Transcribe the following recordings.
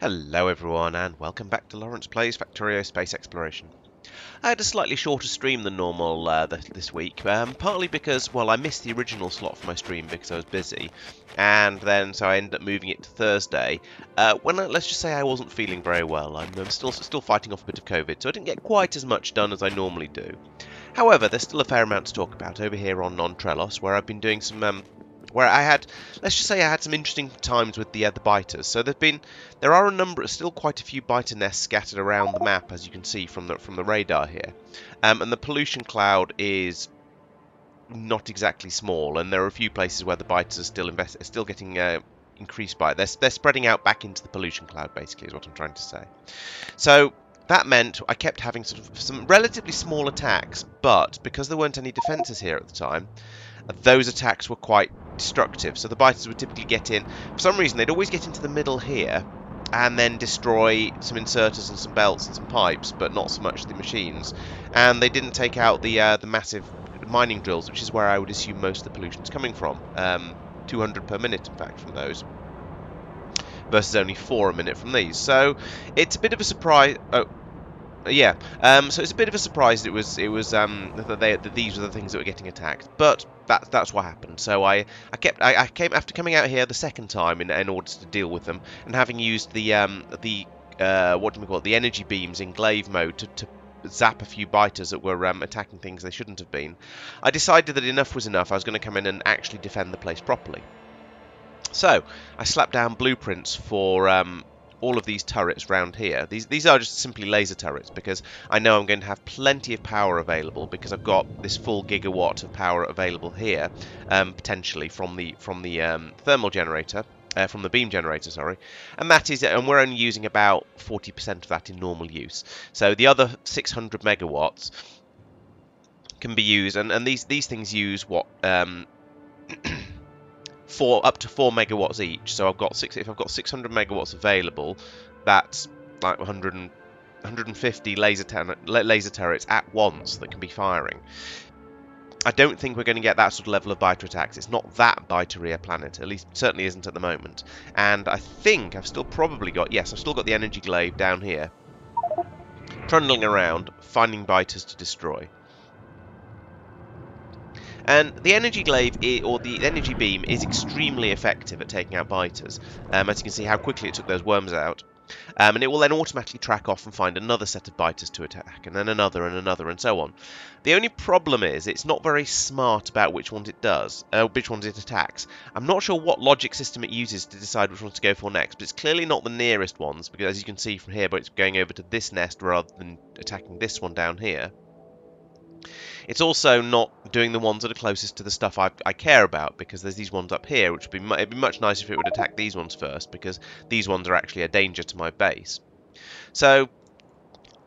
Hello everyone and welcome back to Laurence Plays Factorio Space Exploration. I had a slightly shorter stream than normal uh, th this week, um, partly because, well, I missed the original slot for my stream because I was busy, and then so I ended up moving it to Thursday. Uh, when I, let's just say I wasn't feeling very well, I'm, I'm still still fighting off a bit of COVID, so I didn't get quite as much done as I normally do. However, there's still a fair amount to talk about over here on on Trelos, where I've been doing some um, where I had, let's just say I had some interesting times with the uh, the biters. So there've been, there are a number, still quite a few biter nests scattered around the map, as you can see from the from the radar here, um, and the pollution cloud is not exactly small, and there are a few places where the biters are still invest, are still getting uh, increased by. it. They're they're spreading out back into the pollution cloud, basically, is what I'm trying to say. So that meant I kept having sort of some relatively small attacks, but because there weren't any defences here at the time, those attacks were quite destructive. So the biters would typically get in. For some reason, they'd always get into the middle here and then destroy some inserters and some belts and some pipes, but not so much the machines. And they didn't take out the uh, the massive mining drills, which is where I would assume most of the pollution is coming from. Um, 200 per minute, in fact, from those. Versus only 4 a minute from these. So, it's a bit of a surprise... Oh, yeah, um, so it's a bit of a surprise. It was it was um, that, they, that these were the things that were getting attacked, but that that's what happened. So I I kept I, I came after coming out here the second time in, in order to deal with them, and having used the um, the uh, what do we call it the energy beams in glaive mode to, to zap a few biters that were um, attacking things they shouldn't have been. I decided that enough was enough. I was going to come in and actually defend the place properly. So I slapped down blueprints for um, all of these turrets round here. These these are just simply laser turrets because I know I'm going to have plenty of power available because I've got this full gigawatt of power available here, um, potentially from the from the um, thermal generator. Uh, from the beam generator, sorry, and that is, and we're only using about 40% of that in normal use. So the other 600 megawatts can be used, and, and these these things use what um, four up to four megawatts each. So I've got six. If I've got 600 megawatts available, that's like 100 and, 150 laser, laser turrets at once that can be firing. I don't think we're going to get that sort of level of biter attacks. It's not that bitery planet, at least certainly isn't at the moment. And I think I've still probably got, yes, I've still got the energy glaive down here, trundling around, finding biters to destroy. And the energy glaive, or the energy beam, is extremely effective at taking out biters. Um, as you can see how quickly it took those worms out. Um, and it will then automatically track off and find another set of biters to attack, and then another and another and so on. The only problem is it's not very smart about which ones it does, uh, which ones it attacks. I'm not sure what logic system it uses to decide which ones to go for next, but it's clearly not the nearest ones, because as you can see from here, but it's going over to this nest rather than attacking this one down here. It's also not doing the ones that are closest to the stuff I, I care about because there's these ones up here which would be, it'd be much nicer if it would attack these ones first because these ones are actually a danger to my base. So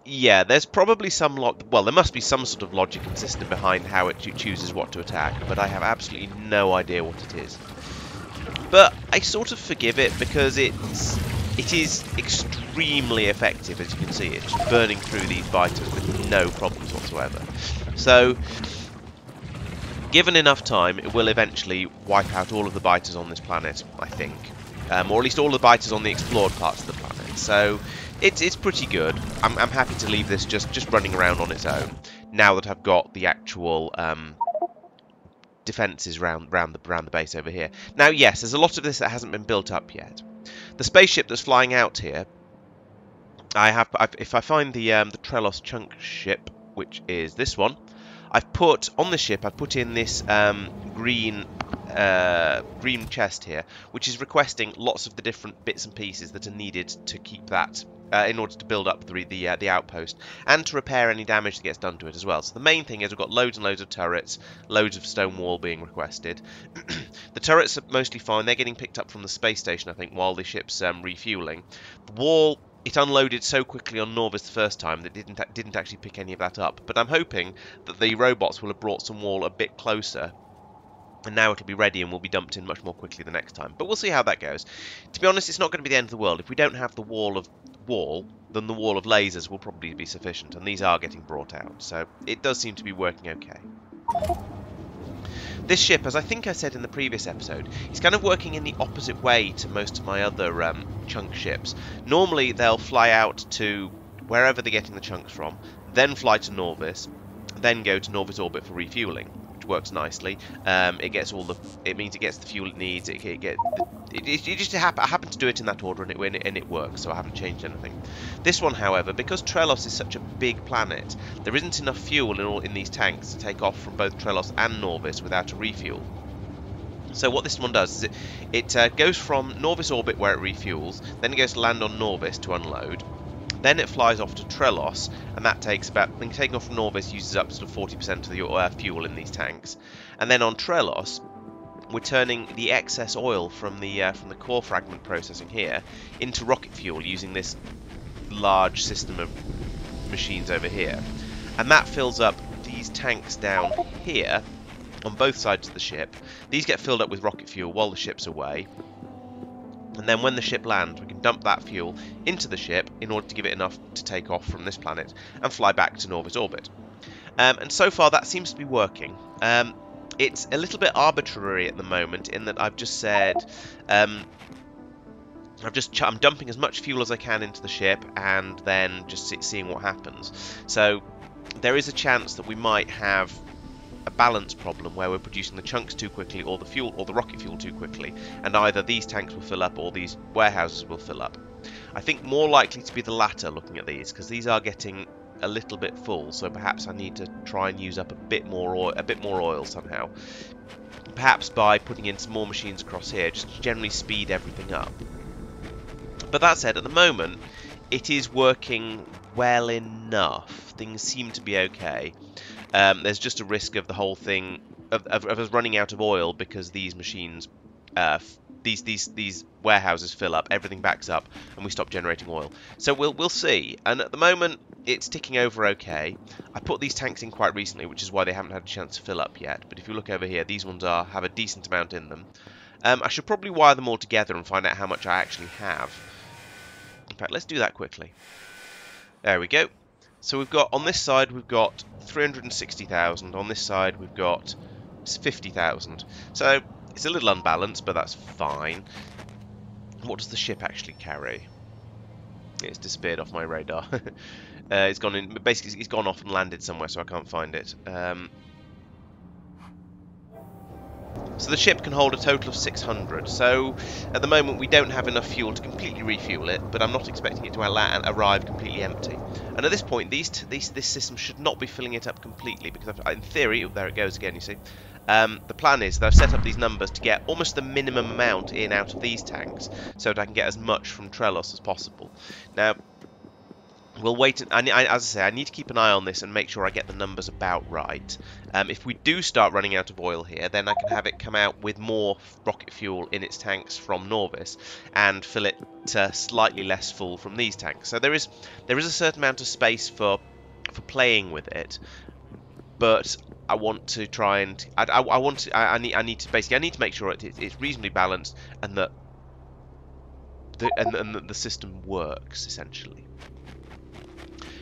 yeah, there's probably some lot. Well, there must be some sort of logic and system behind how it chooses what to attack, but I have absolutely no idea what it is. But I sort of forgive it because it's it is extremely effective, as you can see. It's burning through these biters with no problems whatsoever. So, given enough time, it will eventually wipe out all of the biters on this planet, I think. Um, or at least all the biters on the explored parts of the planet. So, it's, it's pretty good. I'm, I'm happy to leave this just, just running around on its own, now that I've got the actual... Um, defences round, round, the, round the base over here. Now, yes, there's a lot of this that hasn't been built up yet. The spaceship that's flying out here, I have. I've, if I find the um, the Trelos chunk ship, which is this one, I've put on the ship. I've put in this um, green uh, green chest here, which is requesting lots of the different bits and pieces that are needed to keep that uh, in order to build up the the, uh, the outpost and to repair any damage that gets done to it as well. So the main thing is we've got loads and loads of turrets, loads of stone wall being requested. the turrets are mostly fine. They're getting picked up from the space station, I think, while the ship's um, refueling. The wall it unloaded so quickly on Nauvis the first time that didn't didn't actually pick any of that up. But I'm hoping that the robots will have brought some wall a bit closer. And now it'll be ready and will be dumped in much more quickly the next time. But we'll see how that goes. To be honest, it's not going to be the end of the world. If we don't have the wall of wall, then the wall of lasers will probably be sufficient. And these are getting brought out. So it does seem to be working okay. This ship, as I think I said in the previous episode, is kind of working in the opposite way to most of my other um, chunk ships. Normally, they'll fly out to wherever they're getting the chunks from, then fly to Nauvis, then go to Nauvis orbit for refueling, works nicely. Um, it gets all the, it means it gets the fuel it needs. It, it get, it, it, it just happen, I happen to do it in that order, and it and it works. So I haven't changed anything. This one, however, because Trelos is such a big planet, there isn't enough fuel in all in these tanks to take off from both Trelos and Nauvis without a refuel. So what this one does is it, it uh, goes from Nauvis orbit where it refuels, then it goes to land on Nauvis to unload, then it flies off to Trelos, and that takes about, when taking off from Nauvis, uses up sort of 40% of the uh, fuel in these tanks. And then on Trelos, we're turning the excess oil from the uh, from the core fragment processing here into rocket fuel using this large system of machines over here. And that fills up these tanks down here on both sides of the ship. These get filled up with rocket fuel while the ship's away. And then when the ship lands, we can dump that fuel into the ship in order to give it enough to take off from this planet and fly back to Nauvis orbit. Um, and so far that seems to be working. Um, it's a little bit arbitrary at the moment in that I've just said um, I've just I'm dumping as much fuel as I can into the ship and then just seeing what happens. So there is a chance that we might have a balance problem where we're producing the chunks too quickly or the fuel or the rocket fuel too quickly and either these tanks will fill up or these warehouses will fill up. I think more likely to be the latter looking at these because these are getting a little bit full so perhaps I need to try and use up a bit more oil, a bit more oil somehow. Perhaps by putting in some more machines across here just to generally speed everything up. But that said, at the moment, it is working well enough. Things seem to be okay. Um, there's just a risk of the whole thing of, of, of us running out of oil because these machines, uh, these these these warehouses fill up, everything backs up, and we stop generating oil. So we'll we'll see. And at the moment, it's ticking over okay. I put these tanks in quite recently, which is why they haven't had a chance to fill up yet. But if you look over here, these ones are have a decent amount in them. Um, I should probably wire them all together and find out how much I actually have. In fact, let's do that quickly. There we go. So we've got, on this side, we've got 360,000. On this side, we've got 50,000. So it's a little unbalanced, but that's fine. What does the ship actually carry? It's disappeared off my radar. uh, it's gone in. Basically, it's gone off and landed somewhere, so I can't find it. Um, so the ship can hold a total of 600. So at the moment we don't have enough fuel to completely refuel it, but I'm not expecting it to arrive completely empty. And at this point, these, these this system should not be filling it up completely because in theory, oh, there it goes again. You see, um, the plan is that I've set up these numbers to get almost the minimum amount in out of these tanks, so that I can get as much from Trelos as possible. Now, we'll wait. And, I, as I say, I need to keep an eye on this and make sure I get the numbers about right. Um, if we do start running out of oil here, then I can have it come out with more rocket fuel in its tanks from Nauvis and fill it to slightly less full from these tanks. So there is there is a certain amount of space for for playing with it, but I want to try and I, I, I want to I, I, need I need to basically I need to make sure it, it's reasonably balanced and that the and, and that the system works essentially.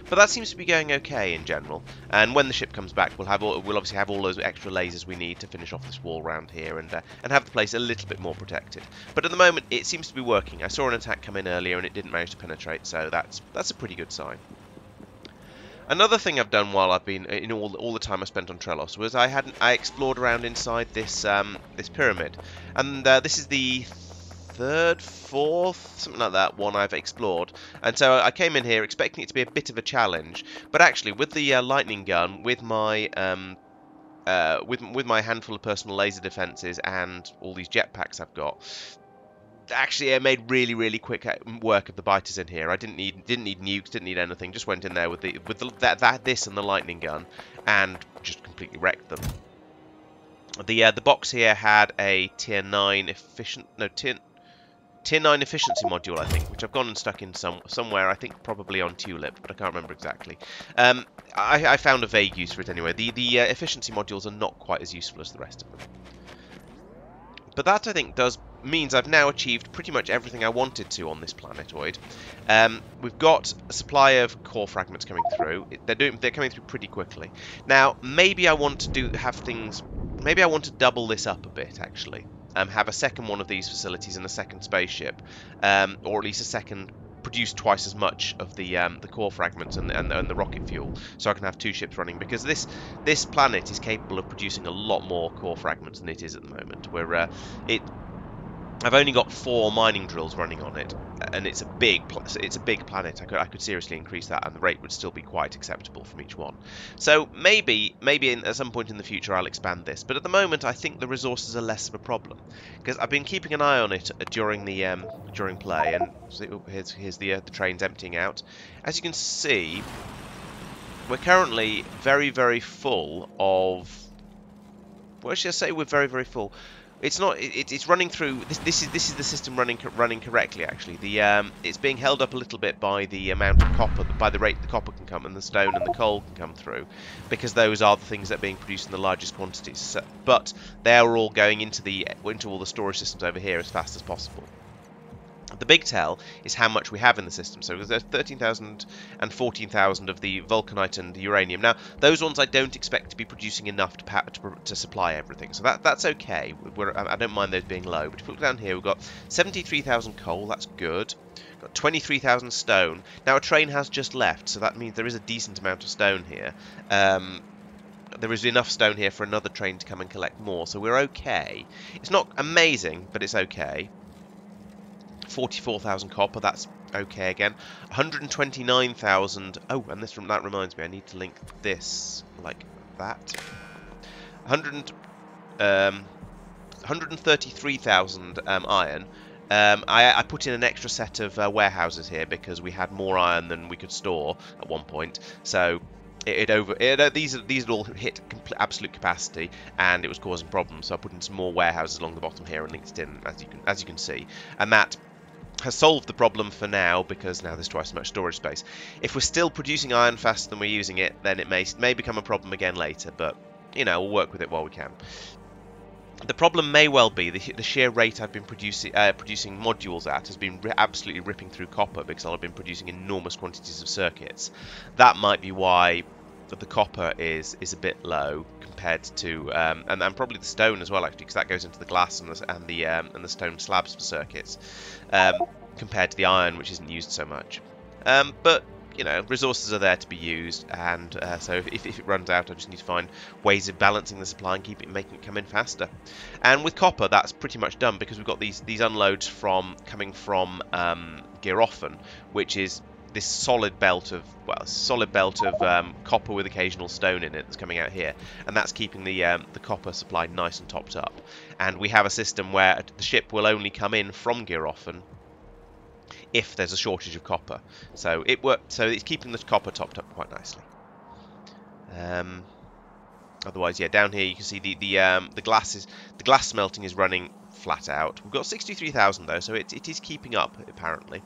But that seems to be going okay in general. And when the ship comes back, we'll have all, we'll obviously have all those extra lasers we need to finish off this wall round here and uh, and have the place a little bit more protected. But at the moment, it seems to be working. I saw an attack come in earlier and it didn't manage to penetrate, so that's that's a pretty good sign. Another thing I've done while I've been in all all the time I spent on Trelos was I had I explored around inside this um, this pyramid, and uh, this is the third, fourth, something like that, one I've explored. And so I came in here expecting it to be a bit of a challenge, but actually with the uh, lightning gun, with my um, uh, with with my handful of personal laser defenses and all these jetpacks I've got, actually I made really really quick uh, work of the biters in here. I didn't need didn't need nukes, didn't need anything. Just went in there with the with the, that that this and the lightning gun and just completely wrecked them. The uh, the box here had a tier 9 efficient no tier Tier 9 efficiency module, I think, which I've gone and stuck in some somewhere, I think probably on Tulip, but I can't remember exactly. Um, I, I, found a vague use for it anyway. The, the uh, efficiency modules are not quite as useful as the rest of them. But that, I think, does means I've now achieved pretty much everything I wanted to on this planetoid. Um, we've got a supply of core fragments coming through. They're doing they're coming through pretty quickly. Now, maybe I want to do have things maybe I want to double this up a bit, actually. Um, have a second one of these facilities and a second spaceship, um, or at least a second produce twice as much of the um, the core fragments and, and, and, the rocket fuel, so I can have two ships running. Because this this planet is capable of producing a lot more core fragments than it is at the moment. Where uh, it I've only got four mining drills running on it, and it's a big it's a big planet. I could I could seriously increase that, and the rate would still be quite acceptable from each one. So maybe maybe in, at some point in the future I'll expand this, but at the moment I think the resources are less of a problem because I've been keeping an eye on it during the um, during play, and so here's here's the uh, the trains emptying out. As you can see, we're currently very very full of. What should I say? We're very very full. It's not. It, it's running through. This, this is this is the system running running correctly. Actually, the um, it's being held up a little bit by the amount of copper, by the rate the copper can come, and the stone and the coal can come through, because those are the things that are being produced in the largest quantities. So, but they are all going into the into all the storage systems over here as fast as possible. The big tell is how much we have in the system. So there's 13,000 and 14,000 of the vulcanite and the uranium. Now, those ones I don't expect to be producing enough to, to, to supply everything. So that that's okay. We're, I don't mind those being low. But if we look down here, we've got 73,000 coal. That's good. Got 23,000 stone. Now, a train has just left, so that means there is a decent amount of stone here. Um, there is enough stone here for another train to come and collect more, so we're okay. It's not amazing, but it's okay. 44,000 copper, that's okay again. 129,000. Oh, and this that reminds me, I need to link this like that. 100, um, 133,000 um, iron. Um, I, I, put in an extra set of uh, warehouses here because we had more iron than we could store at one point. So it, it over it, uh, these are these all hit absolute capacity and it was causing problems. So I put in some more warehouses along the bottom here and linked it in as you can as you can see, and that has solved the problem for now because now there's twice as much storage space. If we're still producing iron faster than we're using it, then it may may become a problem again later, but you know, we'll work with it while we can. The problem may well be the, the sheer rate I've been producing uh, producing modules at has been ri absolutely ripping through copper because I've been producing enormous quantities of circuits. That might be why the copper is is a bit low compared to um, and, and probably the stone as well actually because that goes into the glass and the and the, um, and the stone slabs for circuits um, compared to the iron which isn't used so much. Um, but you know resources are there to be used and uh, so if, if, it runs out I just need to find ways of balancing the supply and keep it making it come in faster. And with copper that's pretty much done because we've got these these unloads from coming from um, Gerofen which is this solid belt of well, solid belt of um, copper with occasional stone in it that's coming out here, and that's keeping the um, the copper supply nice and topped up. And we have a system where the ship will only come in from Gerofen if there's a shortage of copper. So it worked. So it's keeping the copper topped up quite nicely. Um, otherwise, yeah, down here you can see the the um, the glass is the glass smelting is running flat out. We've got 63,000 though, so it, it is keeping up apparently.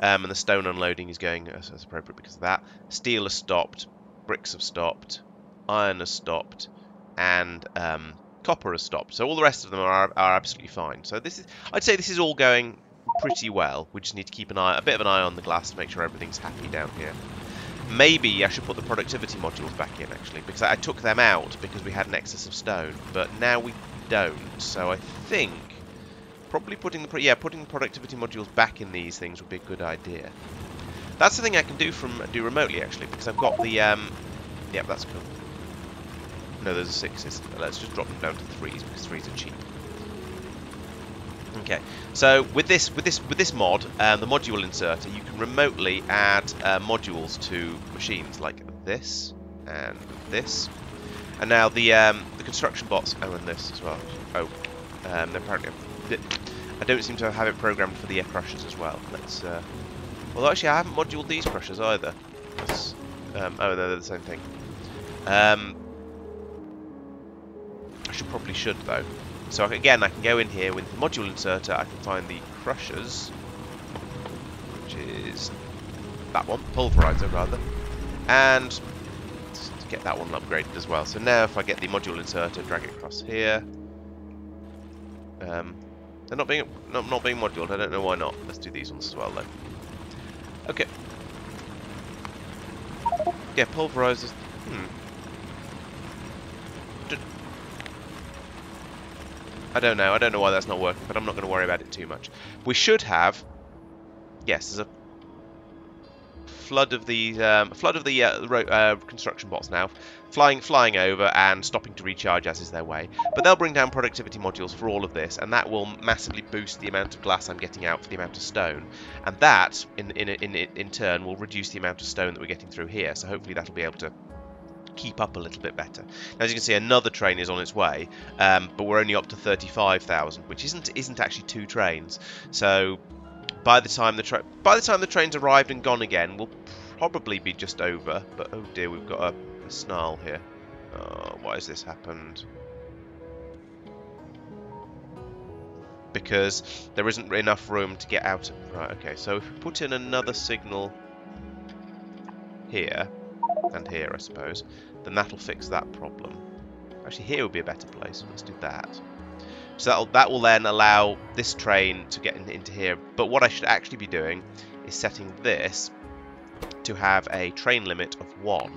Um, and the stone unloading is going as, as, appropriate because of that. Steel has stopped, bricks have stopped, iron has stopped, and um, copper has stopped. So all the rest of them are, are absolutely fine. So this is, I'd say this is all going pretty well. We just need to keep an eye, a bit of an eye on the glass to make sure everything's happy down here. Maybe I should put the productivity modules back in actually, because I took them out because we had an excess of stone, but now we don't. So I think Probably putting the yeah putting the productivity modules back in these things would be a good idea. That's the thing I can do from do remotely actually because I've got the um yeah that's cool. No, those are sixes. Let's just drop them down to threes because threes are cheap. Okay, so with this with this with this mod, um, the module inserter, you can remotely add uh, modules to machines like this and this, and now the um, the construction bots. Oh, and this as well. Oh, um, they're apparently I don't seem to have it programmed for the air crushers as well. Let's. Uh, well, actually, I haven't moduled these crushers either. Um, oh, they're the same thing. Um, I should probably should though. So again, I can go in here with the module inserter. I can find the crushers, which is that one, pulverizer rather, and get that one upgraded as well. So now, if I get the module inserter, drag it across here. Um, they're not being not, not being moduled. I don't know why not. Let's do these ones as well, though. Okay. Yeah, pulverizers. Hmm. I don't know. I don't know why that's not working, but I'm not going to worry about it too much. We should have... Yes, there's a flood of the um, flood of the uh, uh, construction bots now, flying flying over and stopping to recharge as is their way. But they'll bring down productivity modules for all of this, and that will massively boost the amount of glass I'm getting out for the amount of stone, and that in in in in turn will reduce the amount of stone that we're getting through here. So hopefully that'll be able to keep up a little bit better. Now, as you can see, another train is on its way, um, but we're only up to 35,000, which isn't isn't actually two trains. So by the time the train by the time the train's arrived and gone again, we'll probably be just over. But oh dear, we've got a, a snarl here. Oh, why has this happened? Because there isn't enough room to get out. Of, right, okay. So if we put in another signal here and here, I suppose, then that'll fix that problem. Actually, here would be a better place. Let's do that. So that'll, that will then allow this train to get in, into here. But what I should actually be doing is setting this to have a train limit of one.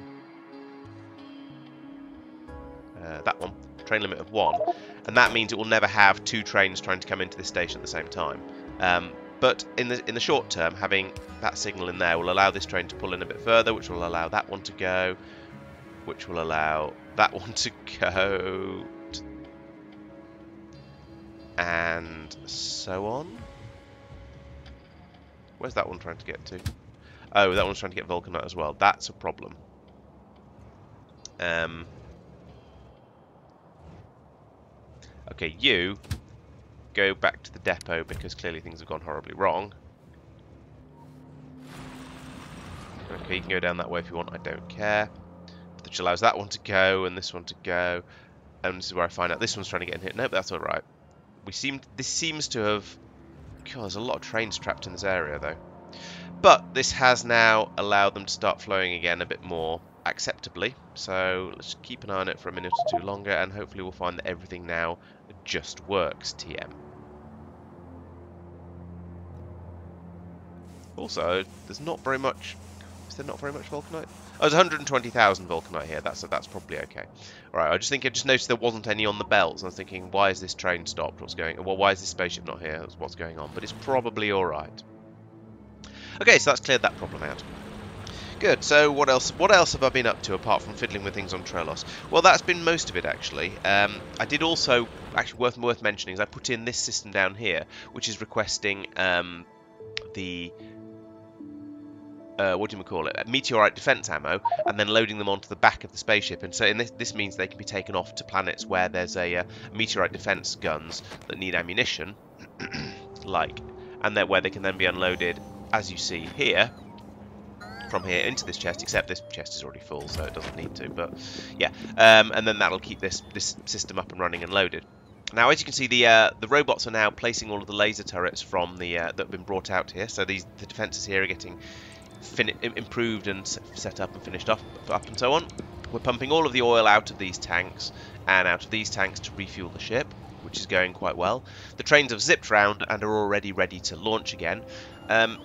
Uh, that one, train limit of one. And that means it will never have two trains trying to come into this station at the same time. Um, but in the in the short term, having that signal in there will allow this train to pull in a bit further, which will allow that one to go, which will allow that one to go and so on. Where's that one trying to get to? Oh, that one's trying to get Vulcanite as well. That's a problem. Um, okay, you go back to the depot because clearly things have gone horribly wrong. Okay, you can go down that way if you want, I don't care. Which allows that one to go and this one to go. And this is where I find out this one's trying to get in here. Nope, that's alright. We seem this seems to have God, there's a lot of trains trapped in this area though. But this has now allowed them to start flowing again a bit more acceptably. So let's keep an eye on it for a minute or two longer and hopefully we'll find that everything now just works TM. Also, there's not very much there not very much Vulcanite? Oh, there's 120,000 Vulcanite here. That's that's probably okay. All right, I just think I just noticed there wasn't any on the belts. I was thinking, why is this train stopped? What's going? Well, why is this spaceship not here? What's going on? But it's probably all right. Okay, so that's cleared that problem out. Good. So what else? What else have I been up to apart from fiddling with things on Trelos? Well, that's been most of it actually. Um, I did also actually worth worth mentioning is I put in this system down here, which is requesting um, the uh, what do you call it, meteorite defense ammo, and then loading them onto the back of the spaceship. And so this, this means they can be taken off to planets where there's a uh, meteorite defense guns that need ammunition, like, and then where they can then be unloaded, as you see here, from here into this chest, except this chest is already full, so it doesn't need to. But yeah, um, and then that'll keep this this system up and running and loaded. Now, as you can see, the uh, the robots are now placing all of the laser turrets from the uh, that have been brought out here. So these the defences here are getting improved and set up and finished up, up and so on. We're pumping all of the oil out of these tanks and out of these tanks to refuel the ship, which is going quite well. The trains have zipped round and are already ready to launch again. Um,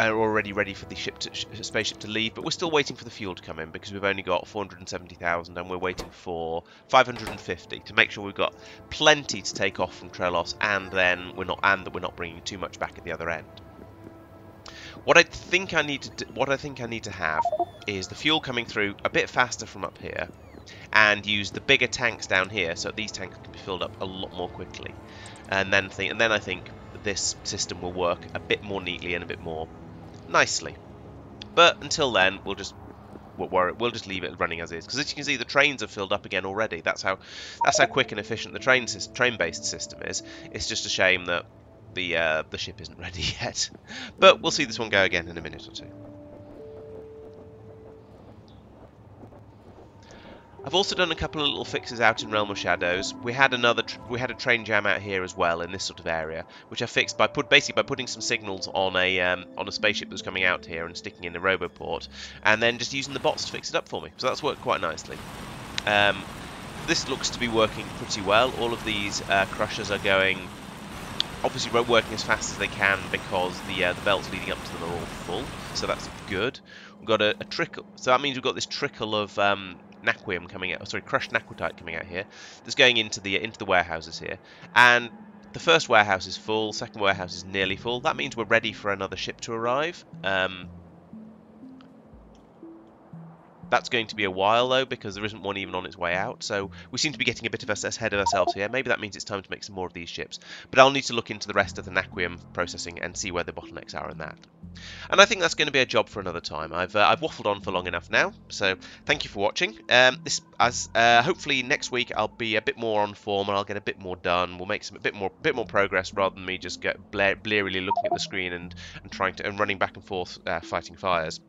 are already ready for the ship to, spaceship to leave, but we're still waiting for the fuel to come in because we've only got 470,000 and we're waiting for 550 to make sure we've got plenty to take off from Trelos and then we're not and that we're not bringing too much back at the other end. What I think I need to do, what I think I need to have is the fuel coming through a bit faster from up here and use the bigger tanks down here so these tanks can be filled up a lot more quickly. And then think and then I think this system will work a bit more neatly and a bit more nicely. But until then, we'll just we'll, we'll just leave it running as is because as you can see the trains are filled up again already that's how that's how quick and efficient the train train based system is it's just a shame that the uh, the ship isn't ready yet. But we'll see this one go again in a minute or two. I've also done a couple of little fixes out in Realm of Shadows. We had another we had a train jam out here as well in this sort of area, which I fixed by put basically by putting some signals on a um, on a spaceship that's coming out here and sticking in the roboport, and then just using the bots to fix it up for me. So that's worked quite nicely. Um, this looks to be working pretty well. All of these uh, crushers are going obviously working as fast as they can because the uh, the belts leading up to them are all full, so that's good. We've got a, a, trickle, so that means we've got this trickle of um, naquium coming out, sorry, crushed naquitite coming out here. That's going into the into the warehouses here, and the first warehouse is full. Second warehouse is nearly full. That means we're ready for another ship to arrive. Um, that's going to be a while though because there isn't one even on its way out. So we seem to be getting a bit of us ahead of ourselves here. Maybe that means it's time to make some more of these ships. But I'll need to look into the rest of the Naquium processing and see where the bottlenecks are in that. And I think that's going to be a job for another time. I've uh, I've waffled on for long enough now. So thank you for watching. Um, this as uh, hopefully next week I'll be a bit more on form and I'll get a bit more done. We'll make some a bit more bit more progress rather than me just get blearily looking at the screen and and trying to and running back and forth uh, fighting fires.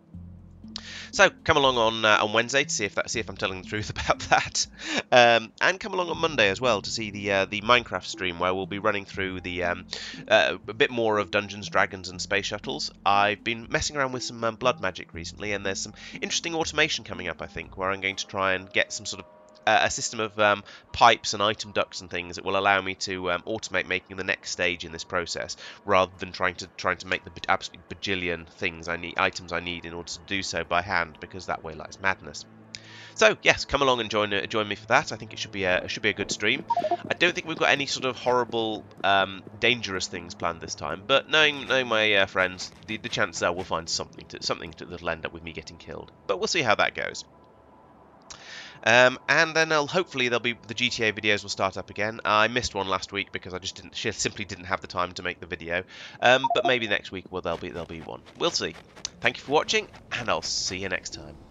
So come along on uh, on Wednesday to see if that see if I'm telling the truth about that, um, and come along on Monday as well to see the uh, the Minecraft stream where we'll be running through the um, uh, a bit more of Dungeons, Dragons, and space shuttles. I've been messing around with some um, blood magic recently, and there's some interesting automation coming up. I think where I'm going to try and get some sort of a system of um, pipes and item ducts and things that will allow me to um, automate making the next stage in this process, rather than trying to trying to make the absolute bajillion things I need items I need in order to do so by hand, because that way lies madness. So yes, come along and join uh, join me for that. I think it should be a should be a good stream. I don't think we've got any sort of horrible, um, dangerous things planned this time. But knowing knowing my uh, friends, the the chances are we'll find something to something to, that'll end up with me getting killed. But we'll see how that goes. Um, and then I'll, hopefully there'll be the GTA videos will start up again. I missed one last week because I just didn't simply didn't have the time to make the video. Um, but maybe next week there'll be there'll be one. We'll see. Thank you for watching, and I'll see you next time.